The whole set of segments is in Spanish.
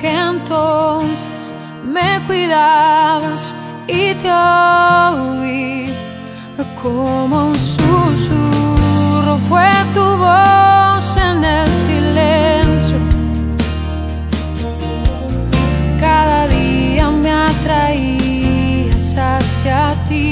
que entonces me cuidabas y te oí como un susurro fue tu voz en el silencio. Cada día me atraías hacia ti.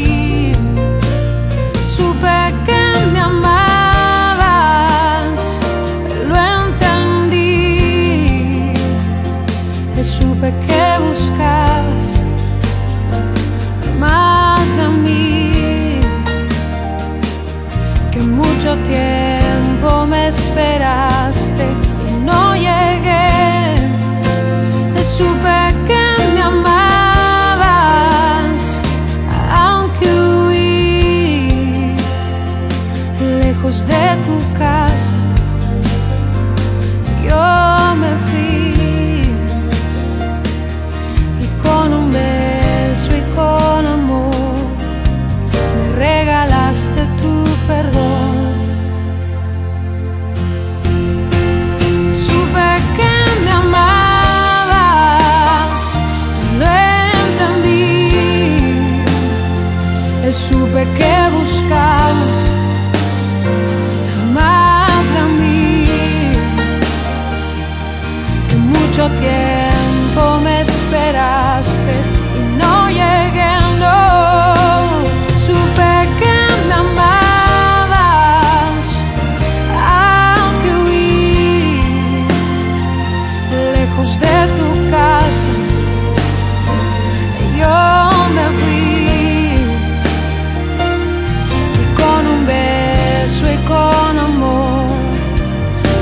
Amor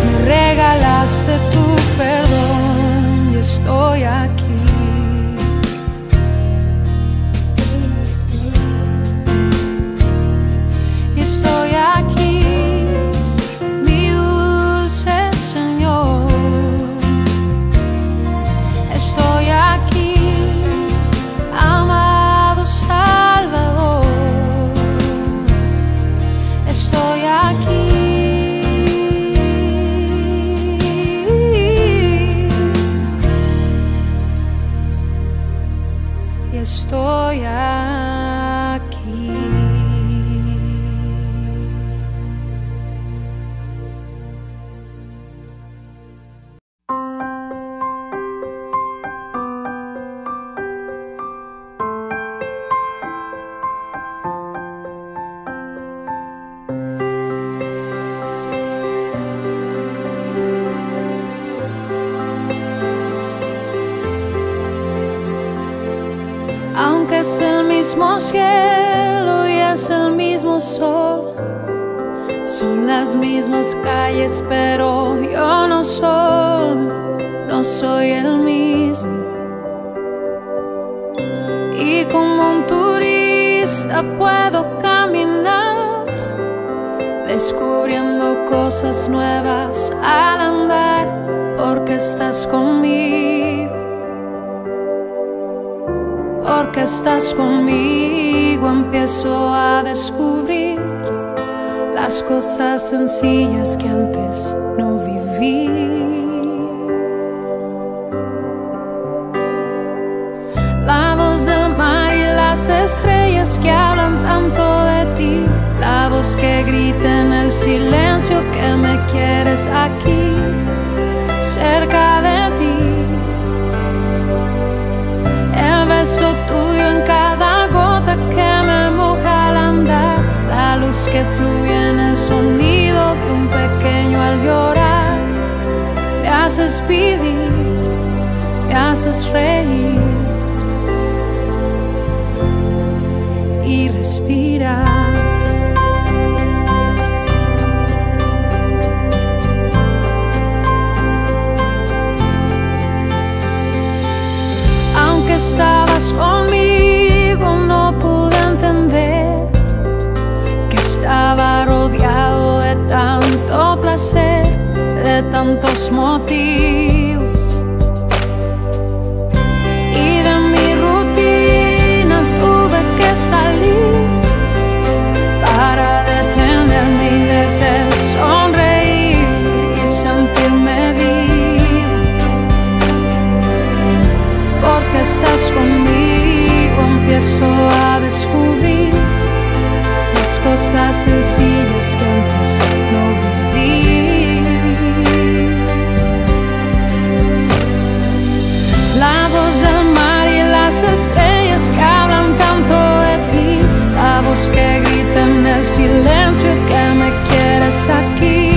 me regalaste tu perdón y estoy aquí. Y estoy calles, pero yo no soy, no soy el mismo. Y como un turista puedo caminar, descubriendo cosas nuevas al andar, porque estás conmigo porque estás conmigo empiezo a descubrir las cosas sencillas que antes no viví. La voz del mar y las estrellas que hablan tanto de ti, la voz que grita en el silencio que me quieres aquí, cerca llorar. Me haces vivir, me haces reír y respirar. Aunque estabas conmigo tantos motivos. Y de mi rutina tuve que salir para detenerme y verte sonreír y sentirme vivo. Porque estás conmigo, empiezo a descubrir las cosas sencillas que antes estrellas que hablan tanto de ti. La voz que grita en el silencio que me quieres aquí,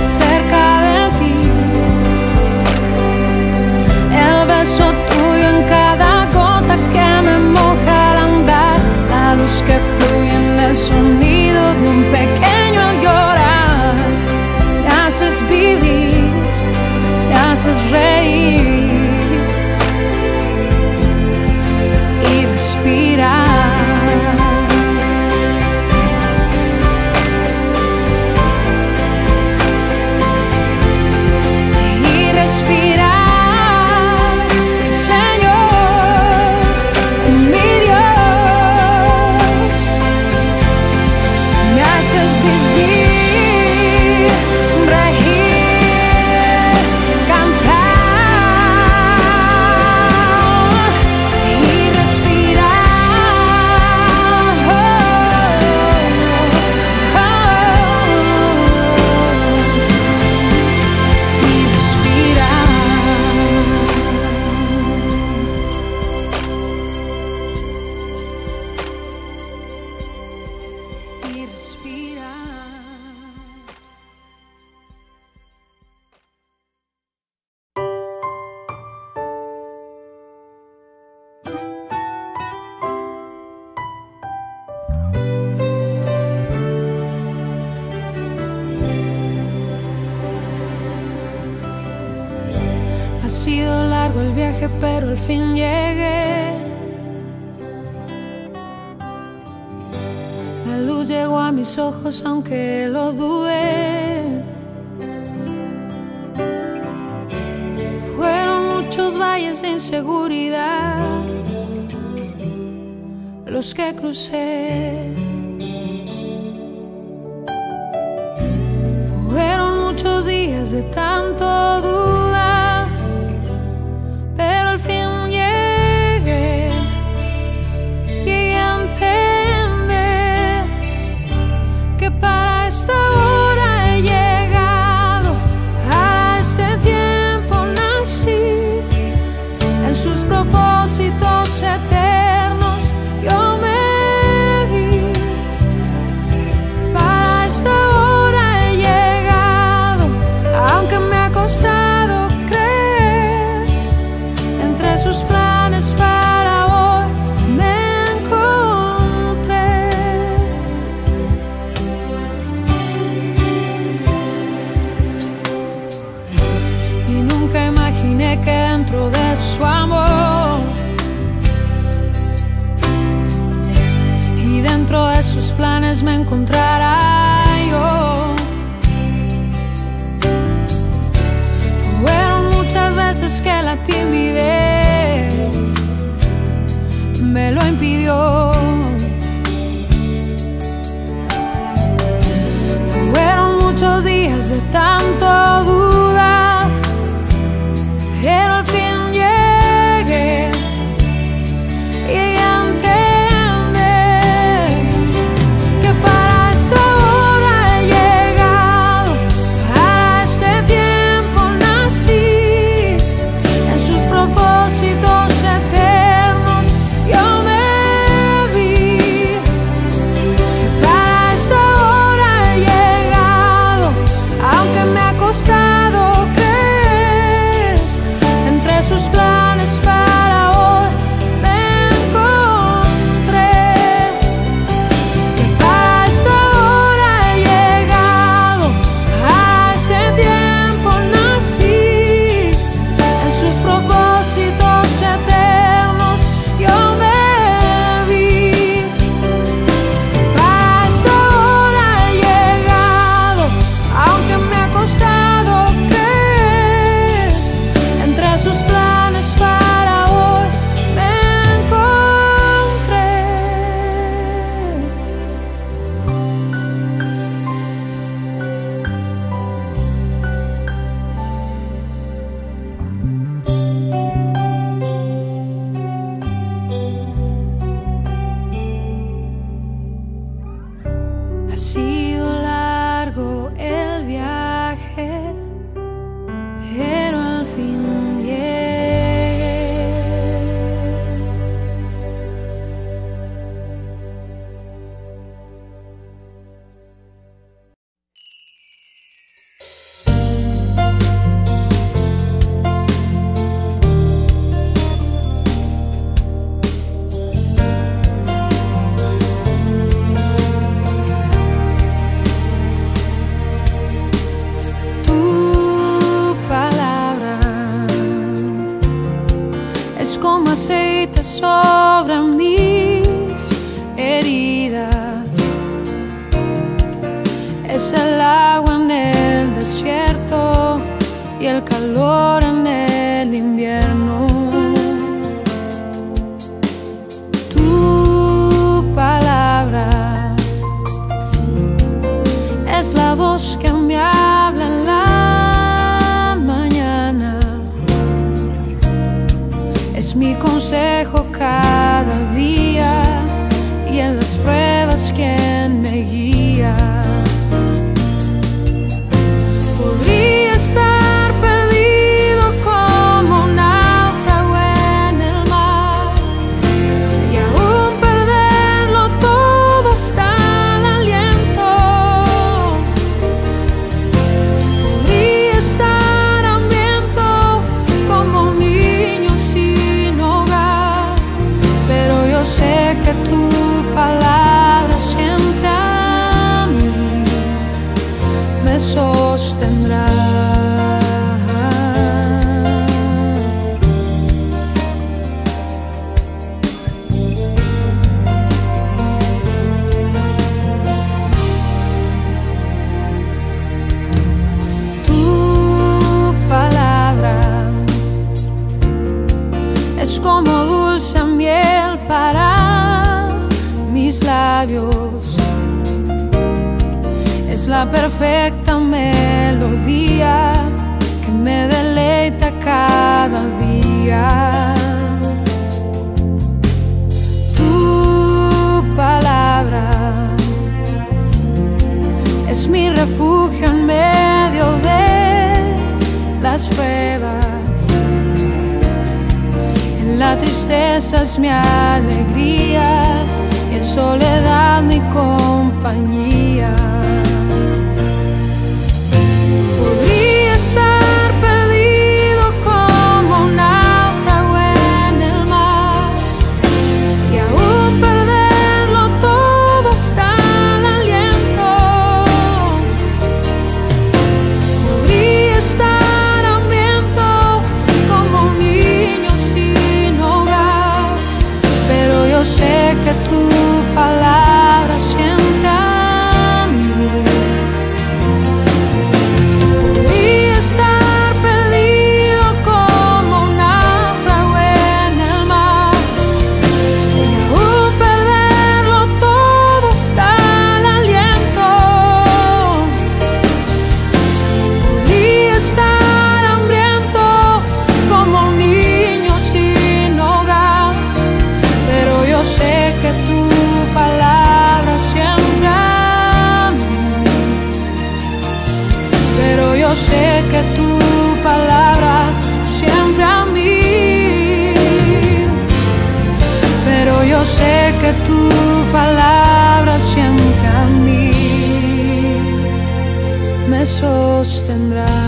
cerca de ti. El beso tuyo en cada gota que me moja al andar. La luz que fluye en el sonido de un pequeño al llorar. Me haces vivir, me haces reír. Ojos, tu palabra siempre a mí. Pero yo sé que tu palabra siempre a mí me sostendrá.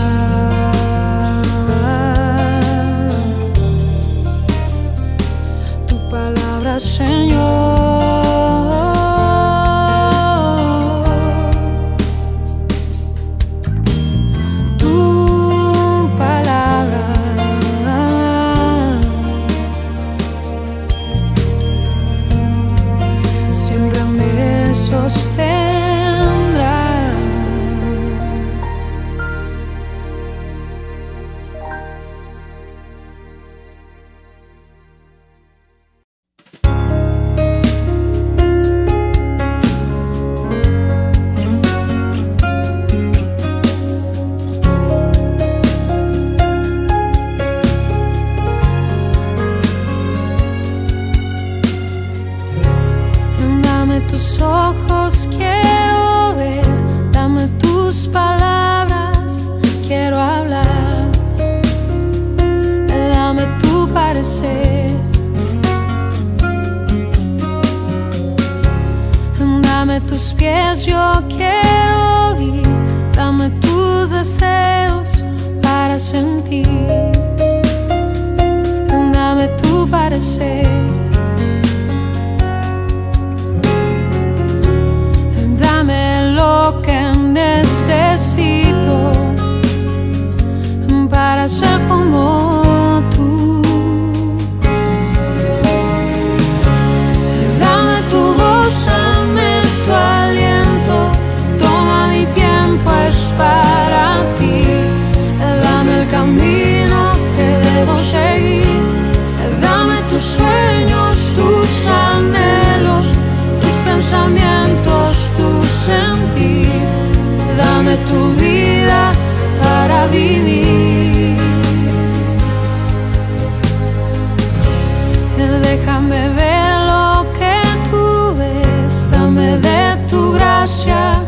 Déjame ver lo que tú ves, dame de tu gracia,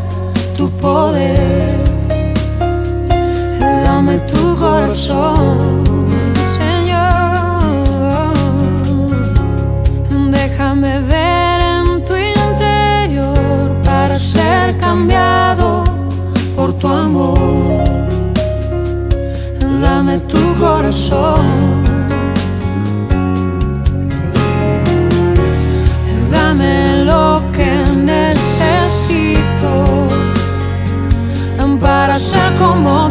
tu poder, dame tu corazón. Señor Déjame ver en tu interior para ser cambiado por tu amor corazón. Dame lo que necesito para ser como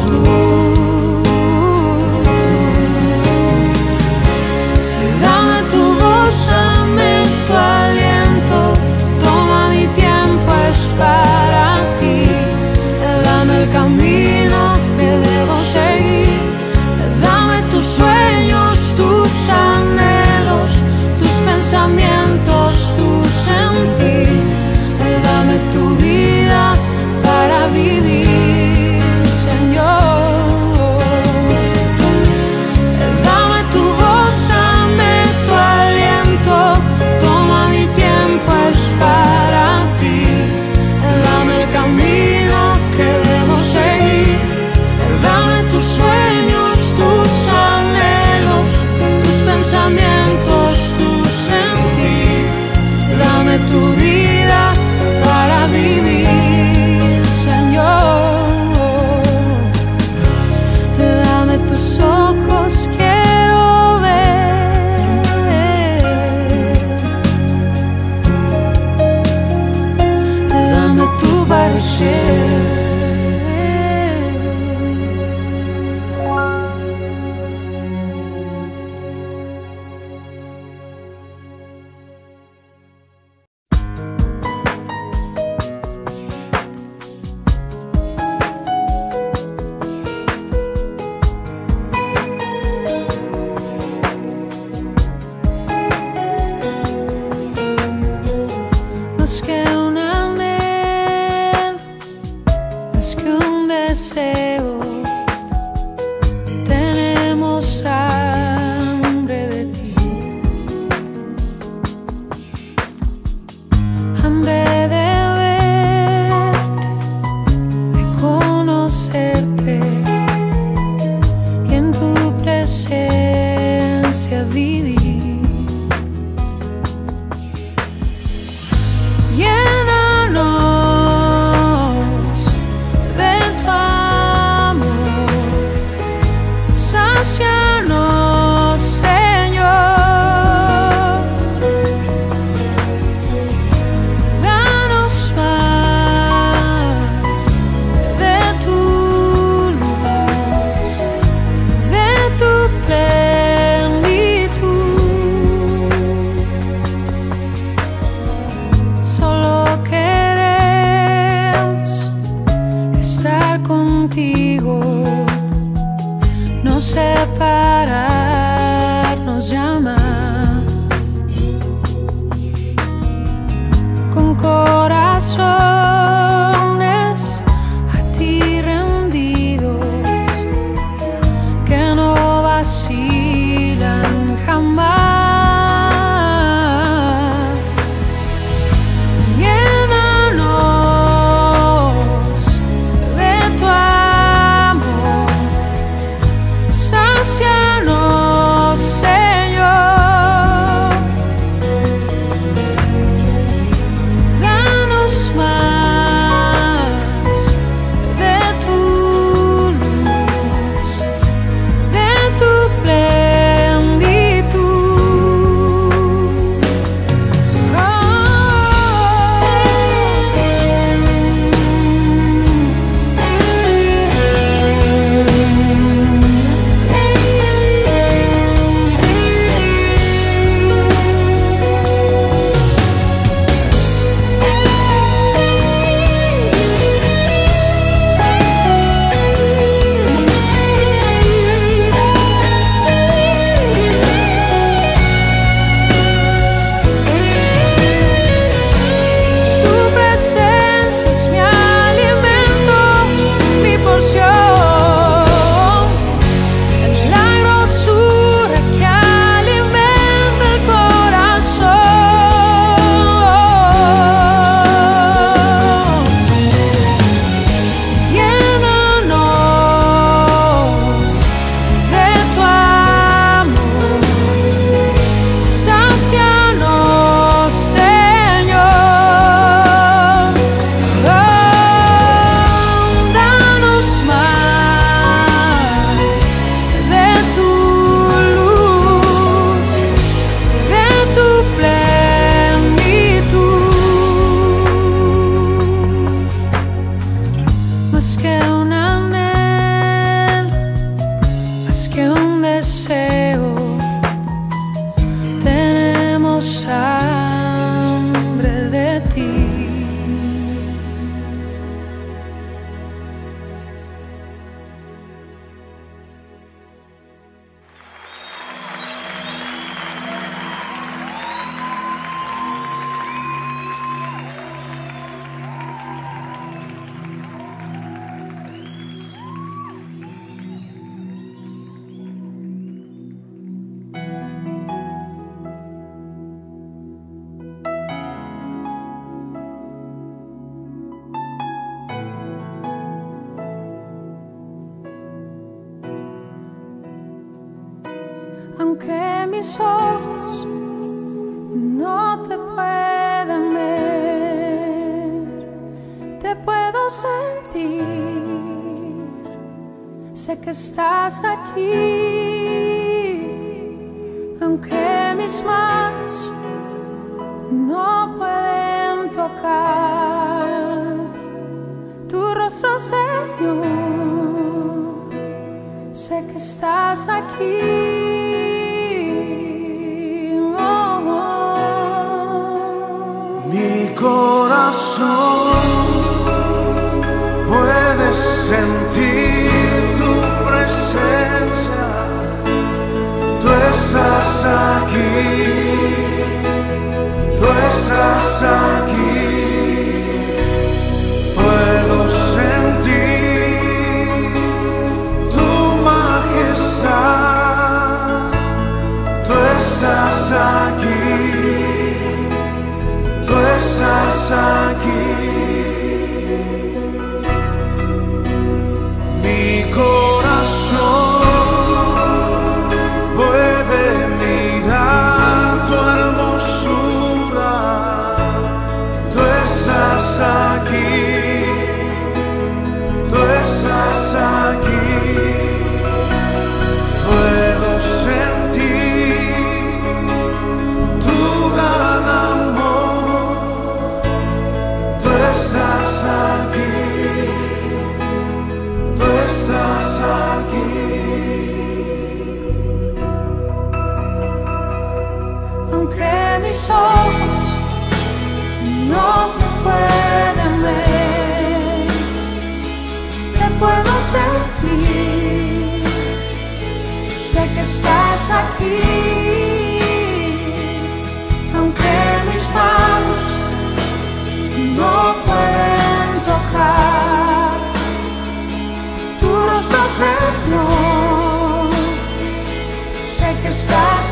estás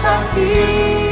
estás aquí.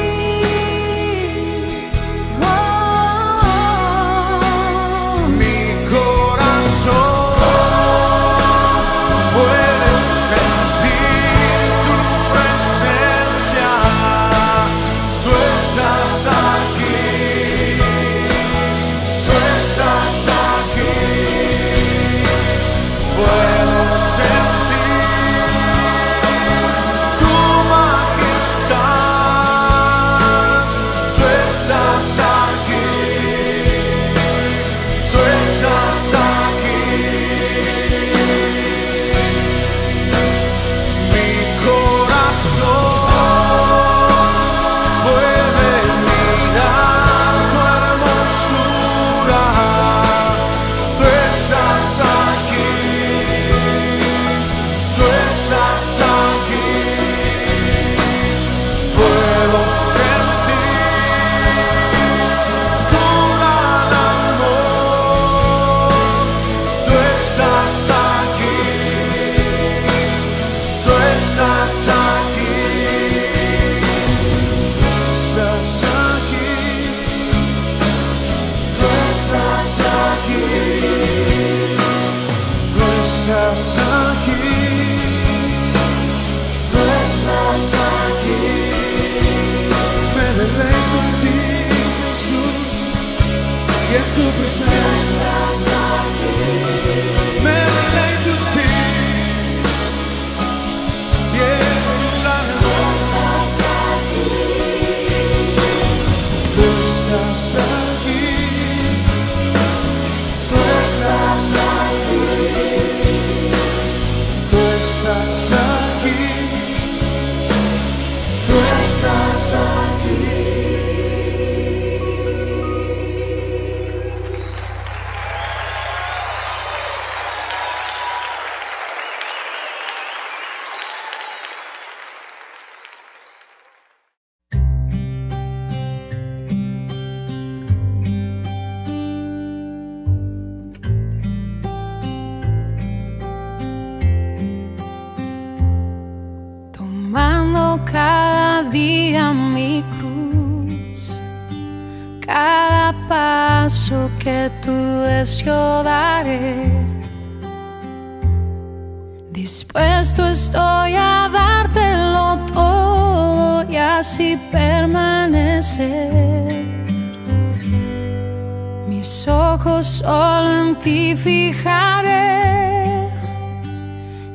ojos solo en ti fijaré.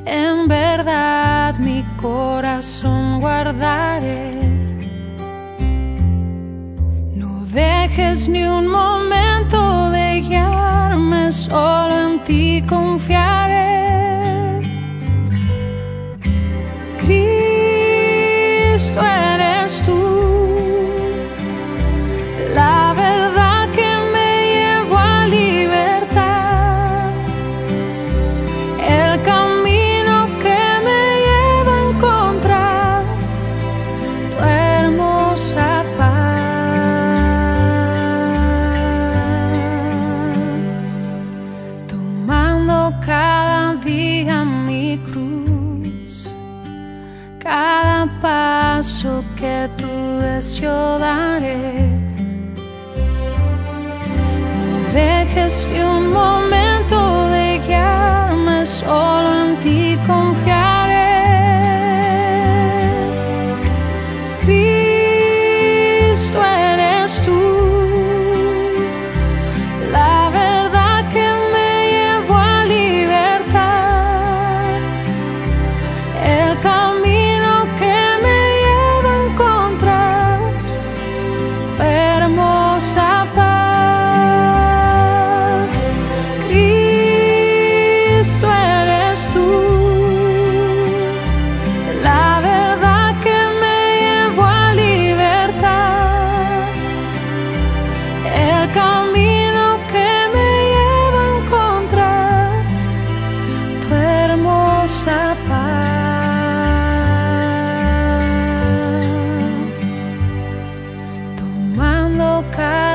En verdad mi corazón guardaré. No dejes ni un momento de guiarme, solo en ti confiar. trust you boca.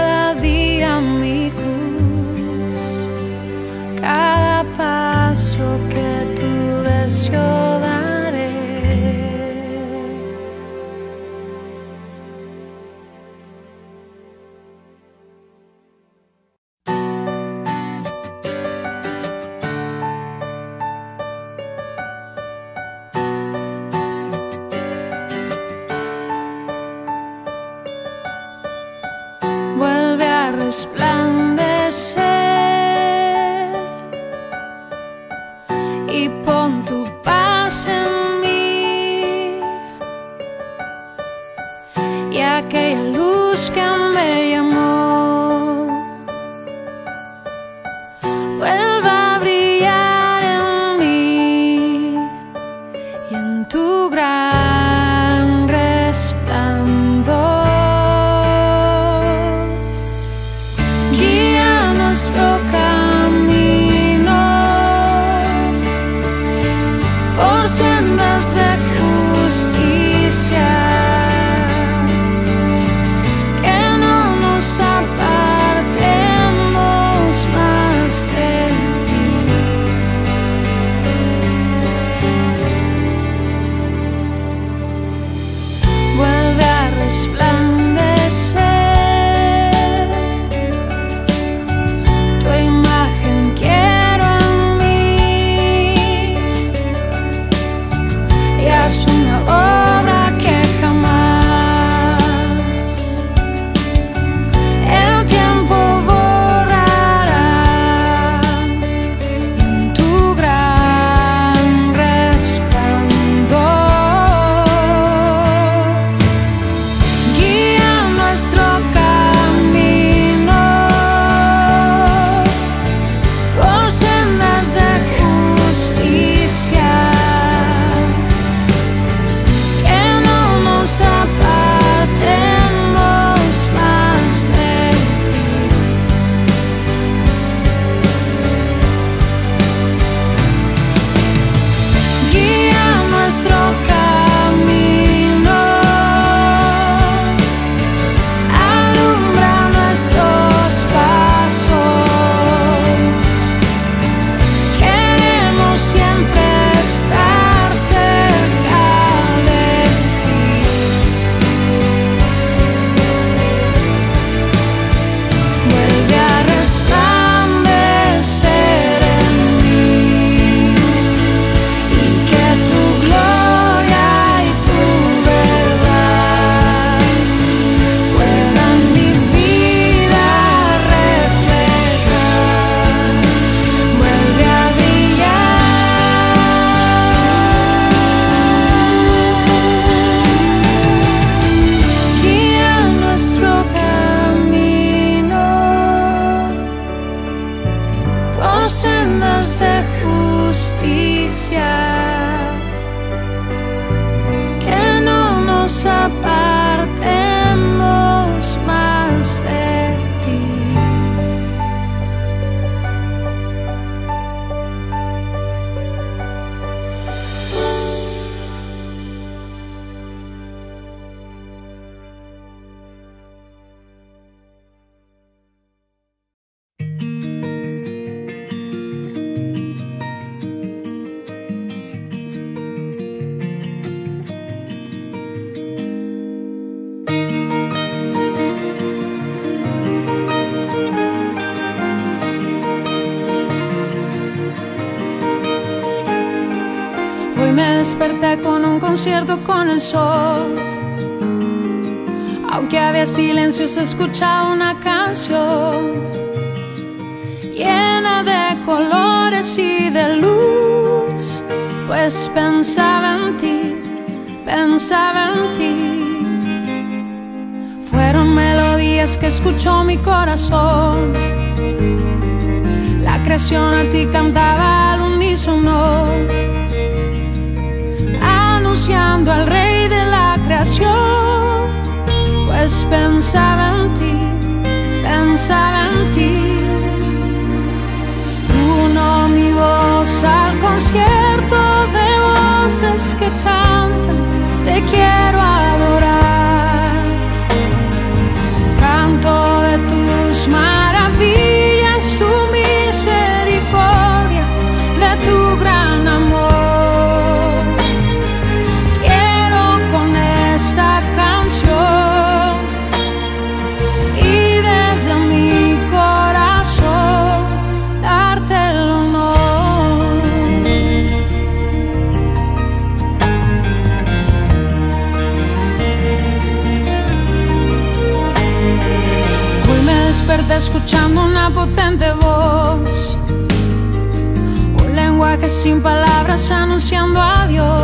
Desperté con un concierto con el sol. Aunque había silencio, se escuchaba una canción llena de colores y de luz. Pues pensaba en ti, pensaba en ti. Fueron melodías que escuchó mi corazón. La creación a ti cantaba al unísono anunciando al rey de la creación, pues pensaba en ti, pensaba en ti. Uno mi voz al concierto de voces que cantan, te quiero adorar. Una potente voz, un lenguaje sin palabras anunciando a Dios.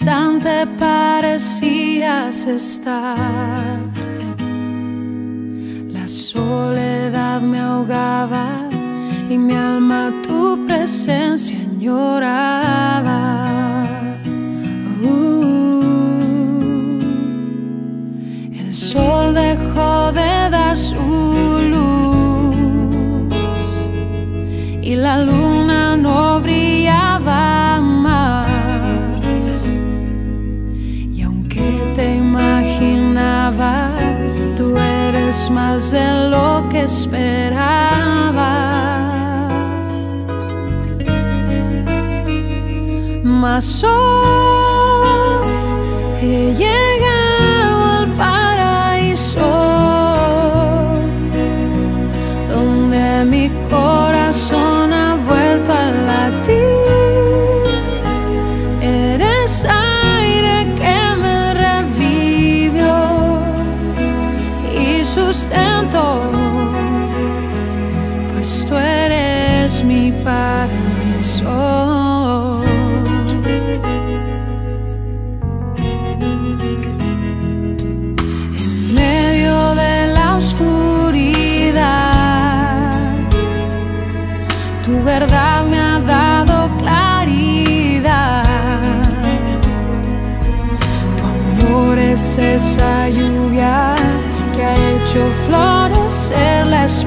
Muy distante parecías estar. La soledad me ahogaba y mi alma tu presencia añoraba. Más de lo que esperaba. Mas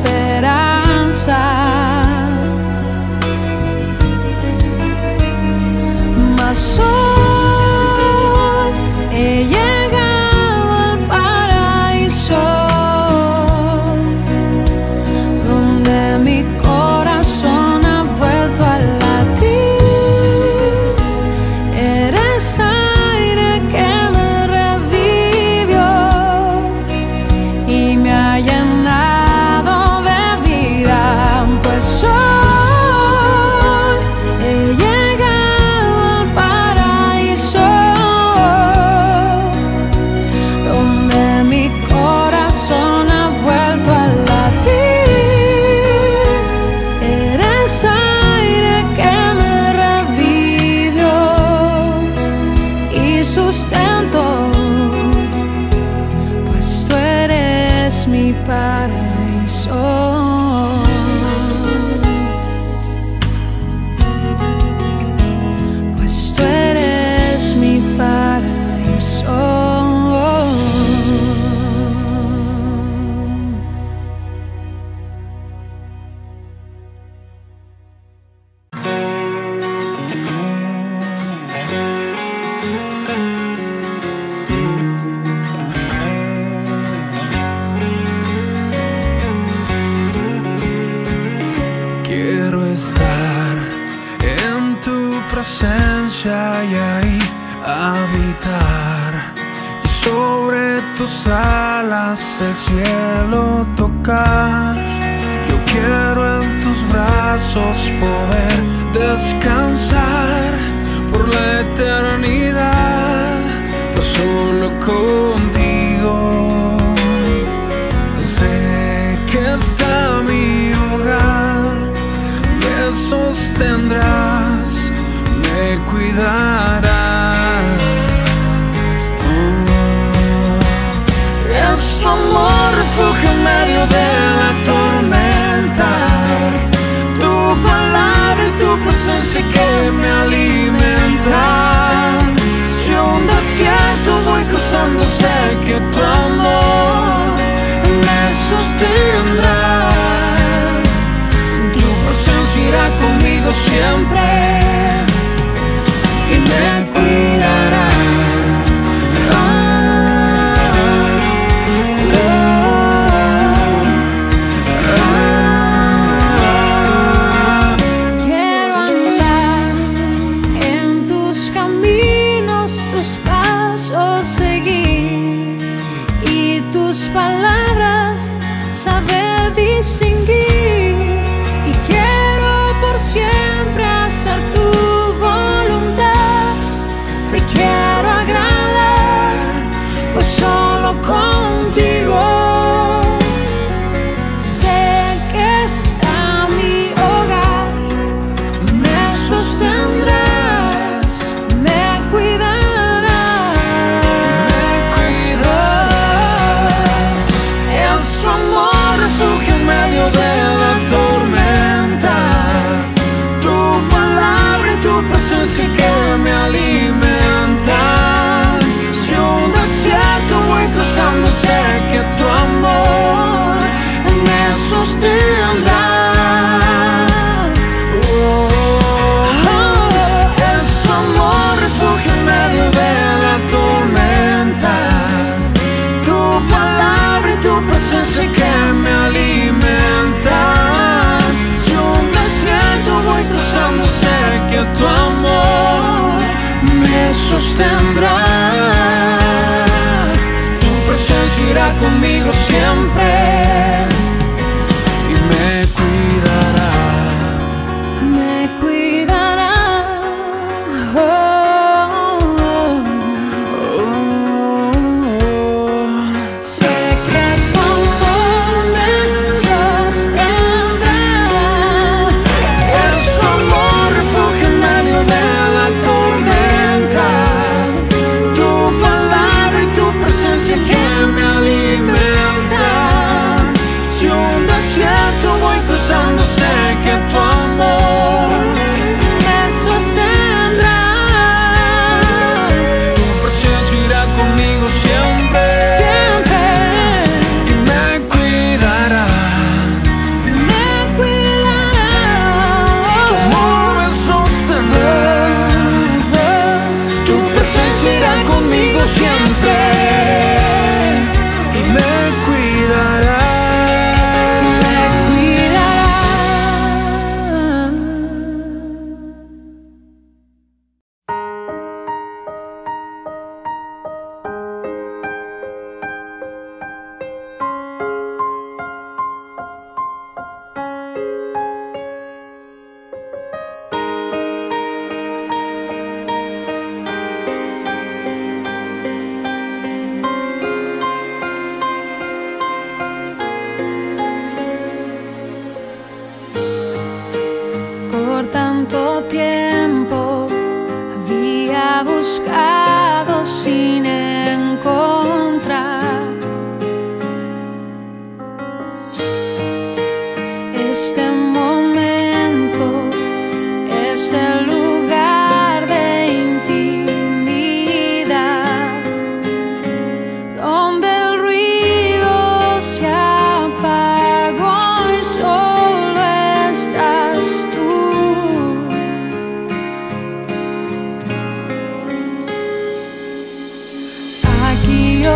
esperanza. Mas hoy he llegado al paraíso donde mi corazón ha vuelto a latir. Eres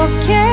okay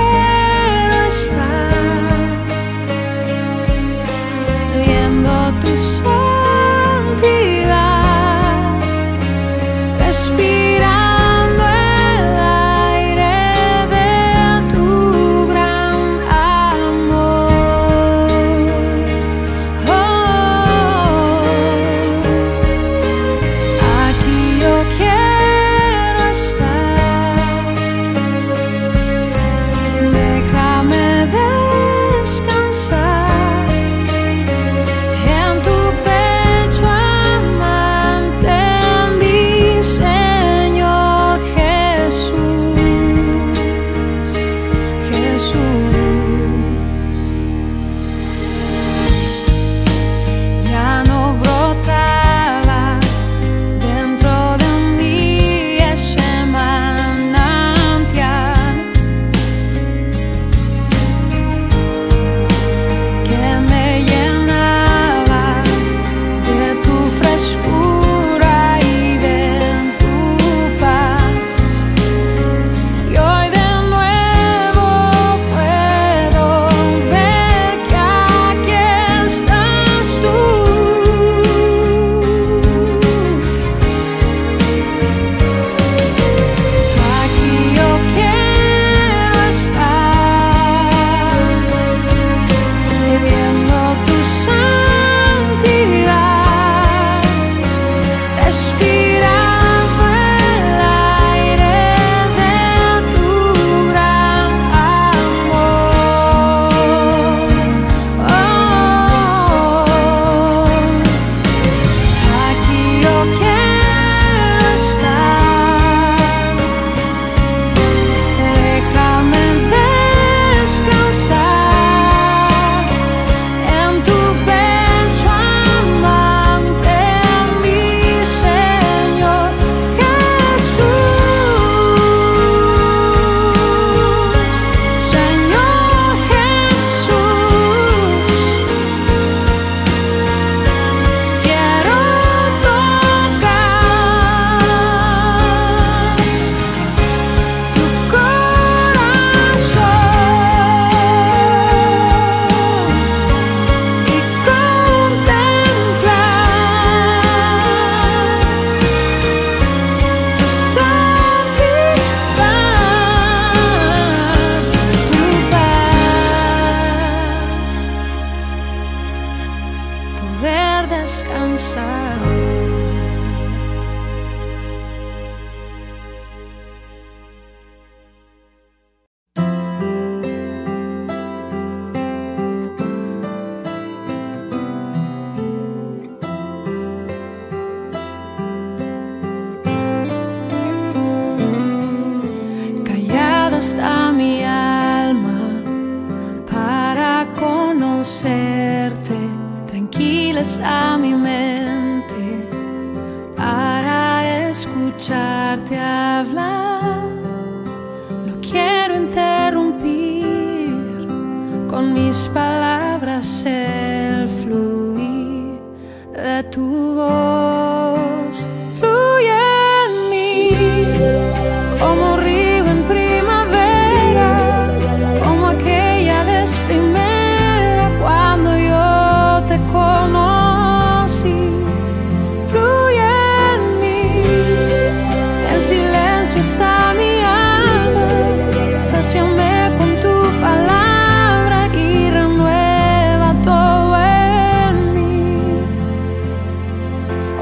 está mi alma, saciame con tu palabra y renueva todo en mí.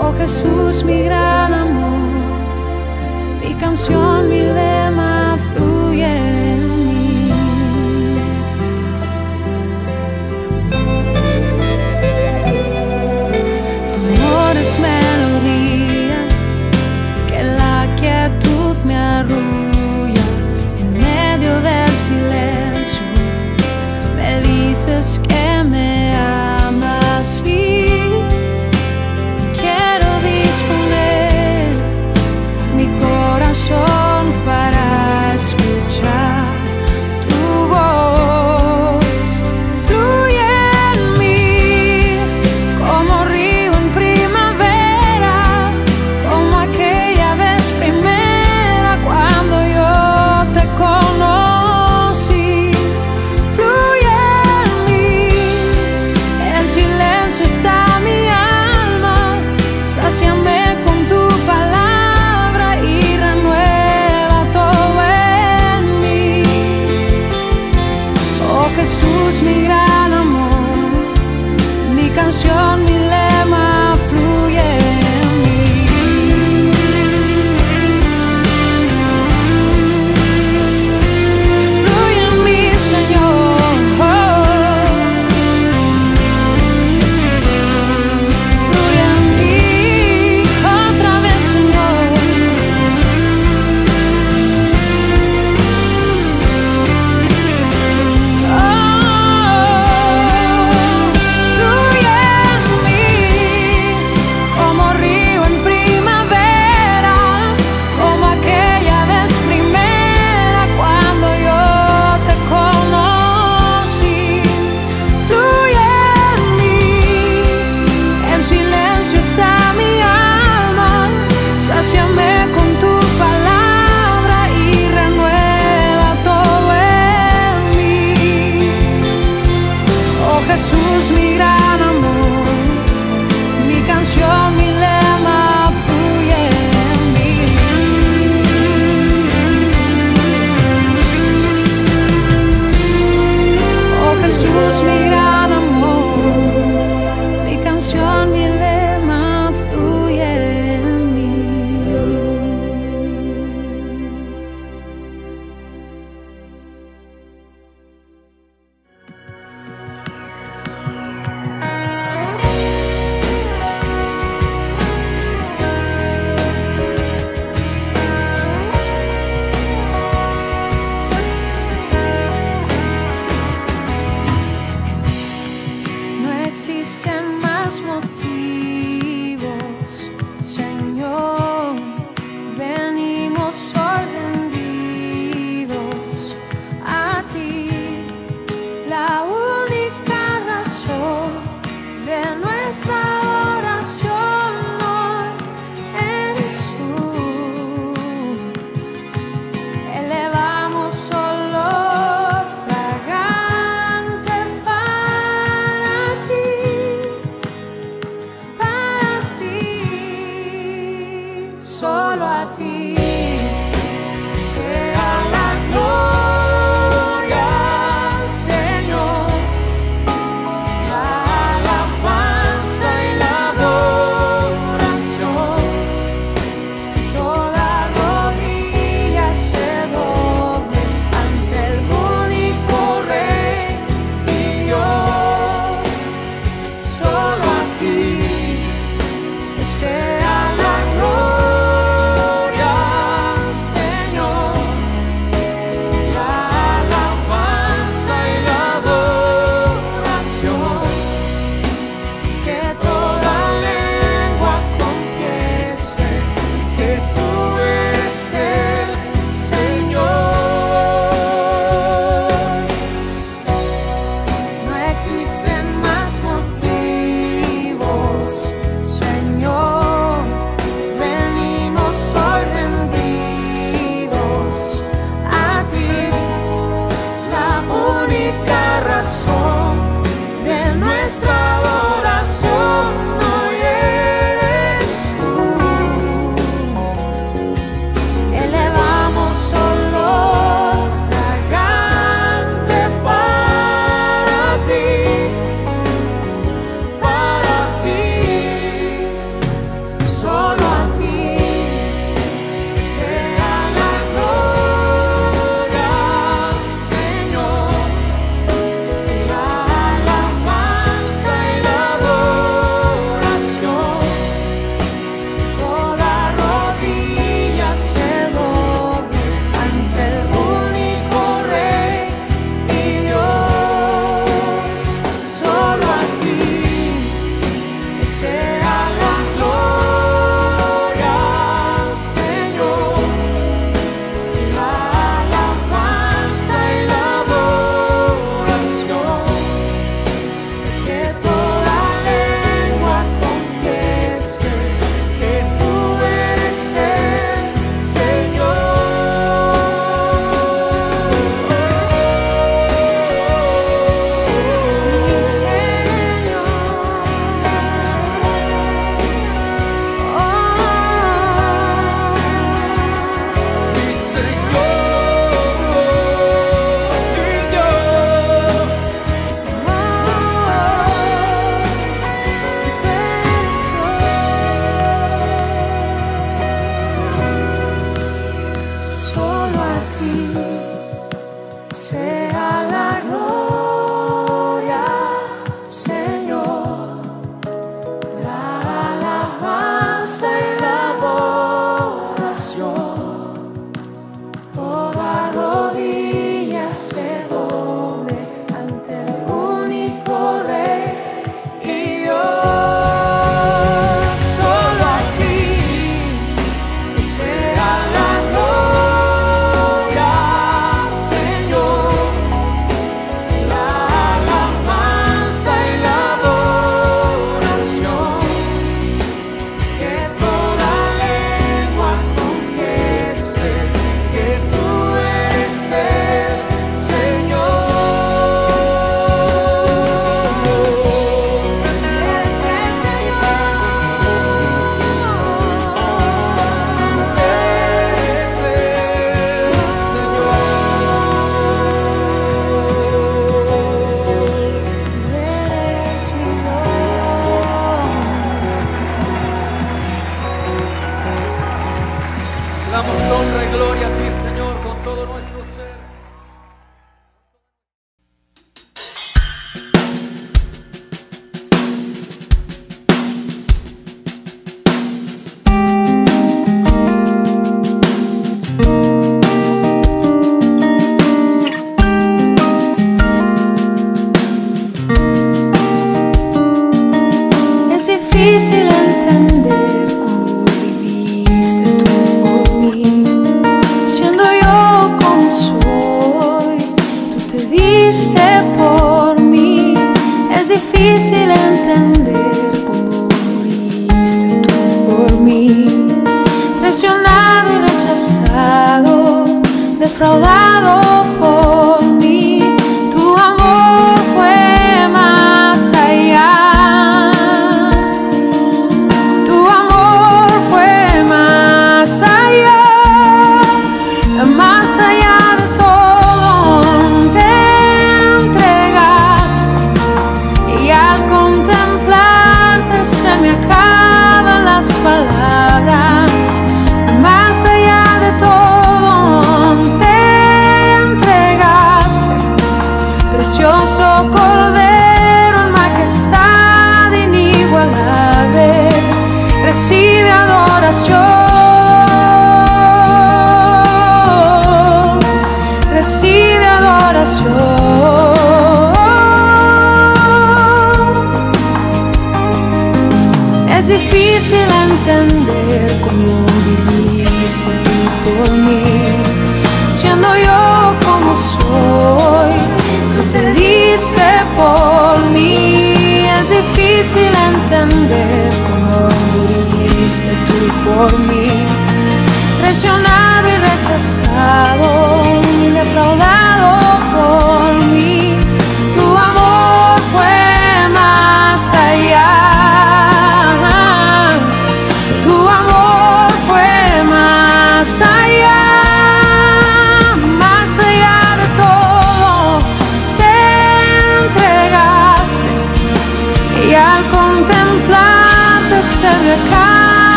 Oh Jesús, mi gracia.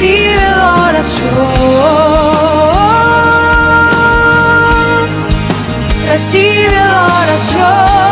Recibe adoración, recibe adoración.